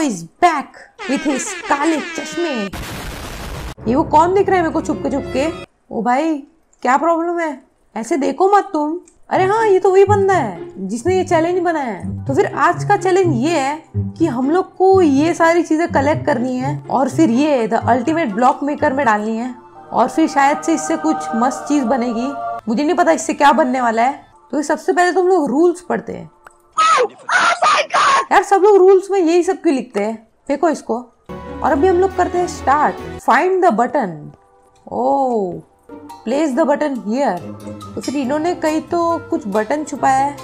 Is back with his काले चश्मे। ये वो कौन दिख रहा है मेरे को चुपके चुपके ओ भाई, क्या प्रॉब्लम है? ऐसे देखो मत तुम। अरे हाँ ये तो वही बंदा है, जिसने ये चैलेंज बनाया है। तो फिर आज का चैलेंज ये है कि हम लोग को ये सारी चीज़ें कलेक्ट करनी है और फिर ये द अल्टीमेट ब्लॉक मेकर में डालनी है। और फिर शायद से इससे कुछ मस्त चीज़ बनेगी। मुझे नहीं पता इससे क्या बनने वाला है। तो सबसे पहले तुम लोग रूल्स पढ़ते हैं। यार सब लोग रूल्स में यही सब क्यों लिखते हैं? देखो इसको। और अभी हम लोग करते हैं start find the button oh place the button here तो फिर इन्होंने कहीं तो कुछ बटन छुपाया है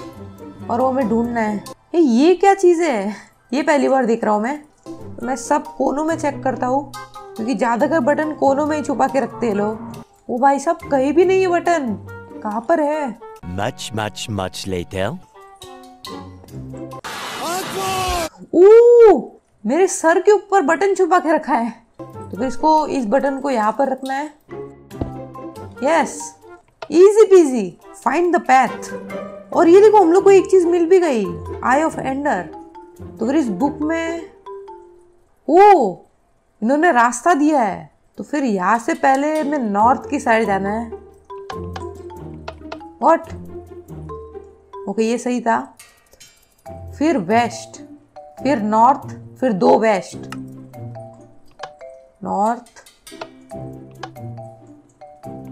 और वो हमें ढूंढना है। ए, ये क्या चीज़ है? ये पहली बार देख रहा हूँ मैं। तो मैं सब कोनों में चेक करता हूँ क्योंकि ज़्यादातर बटन कोनों में ही छुपा के रखते हैं लोग। ओ भाई साहब कहीं भी नहीं है बटन कहाँ पर है? Much, much, much later. ओ मेरे सर के ऊपर बटन छुपा के रखा है। तो फिर इसको इस बटन को यहाँ पर रखना है। Yes easy peasy find the path और ये देखो हम लोग को एक चीज़ मिल भी गई आई ऑफ़ एंडर तो फिर इस बुक में ओ इन्होंने रास्ता दिया है। तो फिर यहाँ से पहले मैं नॉर्थ की साइड जाना है। वॉट ओके okay, ये सही था। फिर वेस्ट फिर नॉर्थ फिर दो वेस्ट। नॉर्थ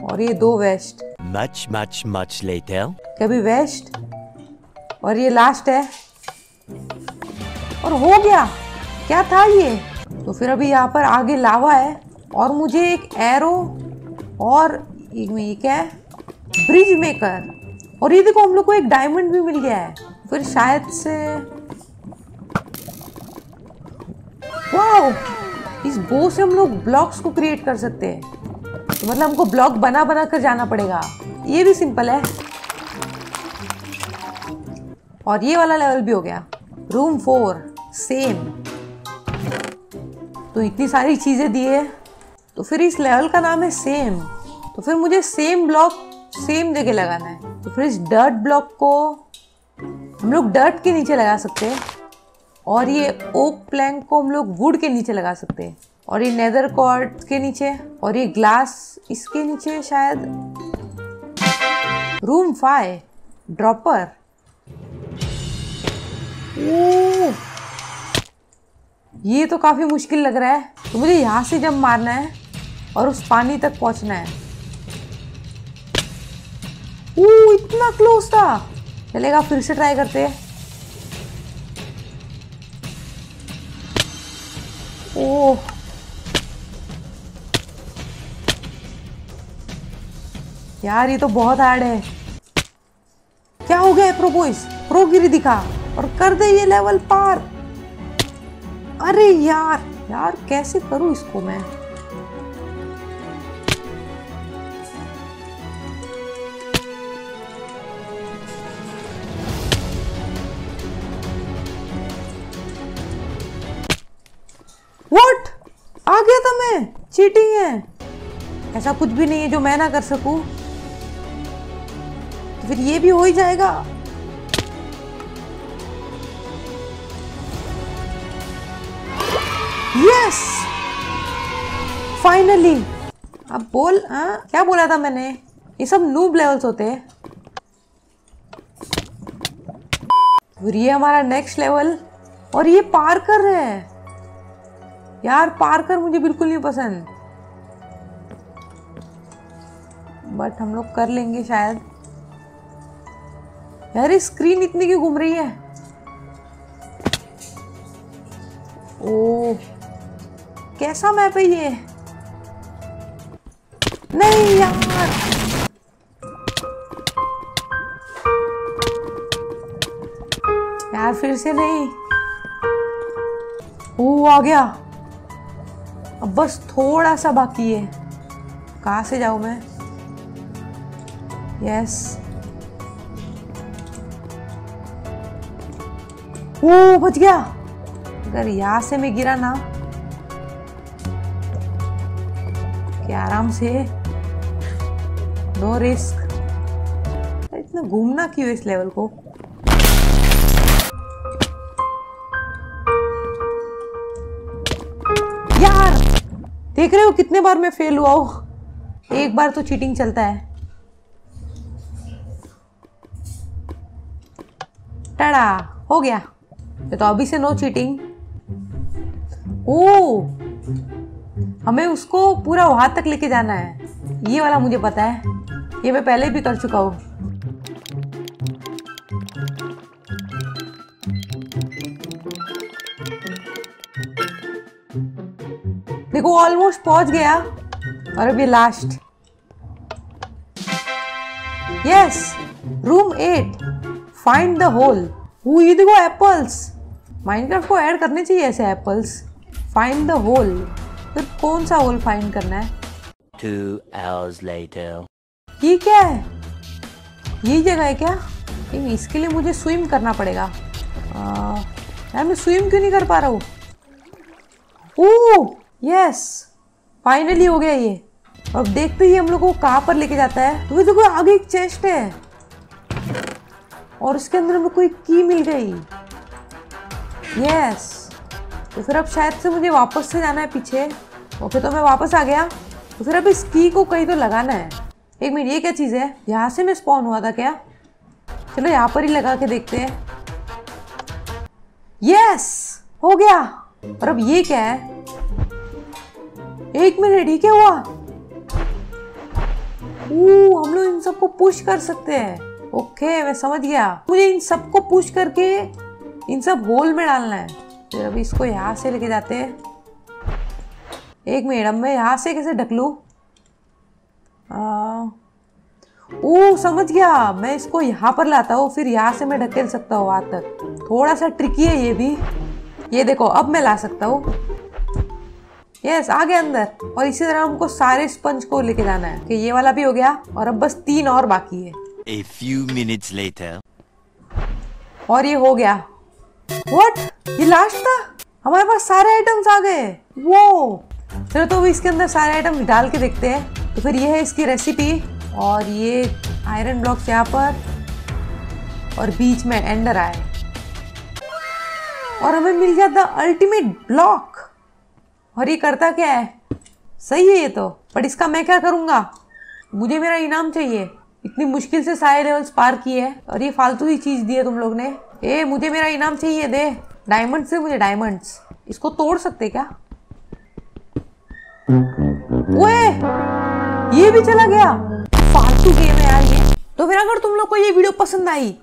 और ये दो west. Much much, much later. कभी वेस्ट और ये लास्ट है। और हो गया। क्या था ये? तो फिर अभी यहाँ पर आगे लावा है। और मुझे एक एरो और एक है। ब्रिज मेकर और ये देखो हम लोग को एक डायमंड भी मिल गया है। फिर शायद से वाओ! इस बो से हम लोग ब्लॉक्स को क्रिएट कर सकते हैं। तो मतलब हमको ब्लॉक बना बना कर जाना पड़ेगा। ये भी सिंपल है। और ये वाला लेवल भी हो गया। रूम फोर सेम तो इतनी सारी चीज़ें दी है। तो फिर इस लेवल का नाम है सेम तो फिर मुझे सेम ब्लॉक सेम जगह लगाना है। तो फिर इस डर्ट ब्लॉक को हम लोग डर्ट के नीचे लगा सकते हैं। और ये ओक प्लैंक को हम लोग वुड के नीचे लगा सकते हैं। और ये नेदर कॉर्ड के नीचे, और ये ग्लास इसके नीचे शायद। रूम फाइव ड्रॉपर ये तो काफ़ी मुश्किल लग रहा है। तो मुझे यहाँ से जब मारना है और उस पानी तक पहुँचना है। ओह इतना क्लोज था। चलेगा, फिर से ट्राई करते हैं। यार, ये तो बहुत हार्ड है। क्या हो गया प्रो बॉयज़ प्रो गिरी दिखा और कर दे ये लेवल पार। अरे यार यार, कैसे करूँ इसको मैं? मैं चीटिंग है? ऐसा कुछ भी नहीं है जो मैं ना कर सकूँ। तो फिर ये भी हो ही जाएगा। यस फाइनली अब बोल हाँ? क्या बोला था मैंने? ये सब नूब लेवल्स होते हैं। फिर ये हमारा नेक्स्ट लेवल और ये पार कर रहे हैं। यार पार कर मुझे बिल्कुल नहीं पसंद। बट हम लोग कर लेंगे शायद। यार स्क्रीन इतनी क्यों घूम रही है? ओ कैसा मैप है ये? नहीं यार। यार, फिर से नहीं। ओ आ गया। अब बस थोड़ा सा बाकी है। कहाँ से जाऊँ मैं? यस ओ बच गया। अगर यहाँ से मैं गिरा ना क्या आराम से? नो रिस्क इतना घूमना क्यों इस लेवल को? देख रहे हो कितने बार मैं फेल हुआ हूँ? एक बार तो चीटिंग चलता है। टड़ा, हो गया। तो अभी से नो चीटिंग ओ हमें उसको पूरा वहाँ तक लेके जाना है। ये वाला मुझे पता है। ये मैं पहले भी कर चुका हूँ। देखो ऑलमोस्ट पहुँच गया। और अभी last yes room eight find the hole वो ये देखो एप्पल्स माइनक्राफ्ट को ऐड करने चाहिए ऐसे एप्पल्स फाइंड द होल फिर कौन सा होल फाइंड करना है? Two hours later. ये क्या है? यही जगह है क्या? इसके लिए मुझे स्विम करना पड़ेगा। आ, यार मैं स्विम क्यों नहीं कर पा रहा हूँ? ओह यस फाइनली हो गया ये. अब देखते ही हम लोग को कहाँ पर लेके जाता है. तो देखो, आगे एक चेस्ट है. और उसके अंदर हमें कोई की मिल गई. यस तो फिर अब शायद से मुझे वापस से जाना है पीछे. ओके तो मैं वापस आ गया. तो फिर अब इस की को कहीं तो लगाना है. एक मिनट, ये क्या चीज़ है? यहाँ से मैं स्पॉन हुआ था क्या? चलो यहाँ पर ही लगा के देखते हैं. यस हो गया. और अब ये क्या है? एक मिनट, ये क्या हुआ? हम लोग इन सबको पुश कर सकते हैं। ओके मैं समझ गया। मुझे इन सबको पुश करके इन सब होल में डालना है। फिर अभी इसको यहाँ से लेके जाते हैं। एक मिनट, अब मैं यहाँ से कैसे ढक लूँ? ओ समझ गया। मैं इसको यहाँ पर लाता हूँ, फिर यहाँ से मैं ढकेल सकता हूँ वहाँ तक। थोड़ा सा ट्रिकी है ये भी। ये देखो, अब मैं ला सकता हूँ। यस आ गया अंदर। और इसी तरह हमको सारे स्पंज को लेके जाना है। कि ये वाला भी हो गया और अब बस तीन और बाकी है। A few minutes later. और ये हो गया। व्हाट ये लास्ट था? हमारे पास सारे आइटम्स आ गए। वो चलो तो इसके अंदर सारे आइटम्स डाल के देखते हैं। तो फिर ये है इसकी रेसिपी और ये आयरन ब्लॉक्स यहाँ पर और बीच में एंडर आए। और हमें मिल जाता अल्टीमेट ब्लॉक और ये करता क्या है? सही है ये तो। बट इसका मैं क्या करूँगा? मुझे मेरा इनाम चाहिए। इतनी मुश्किल से सारे लेवल्स पार किए हैं। और ये फालतू ही चीज़ दी है तुम लोग ने। ए, मुझे मेरा इनाम चाहिए, दे। डायमंड से मुझे डायमंड्स इसको तोड़ सकते क्या? ओए, ये भी चला गया। फालतू गेम है यार ये। तो फिर अगर तुम लोग को ये वीडियो पसंद आई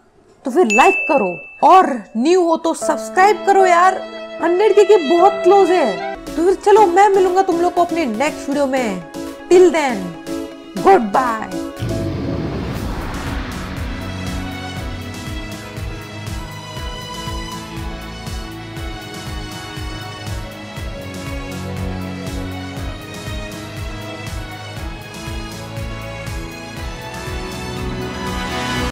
तो फिर लाइक करो। और न्यू हो तो सब्सक्राइब करो यार। हंड्रेड के बहुत क्लोज है। तो फिर चलो मैं मिलूँगा तुम लोग को अपने नेक्स्ट वीडियो में. Till then good bye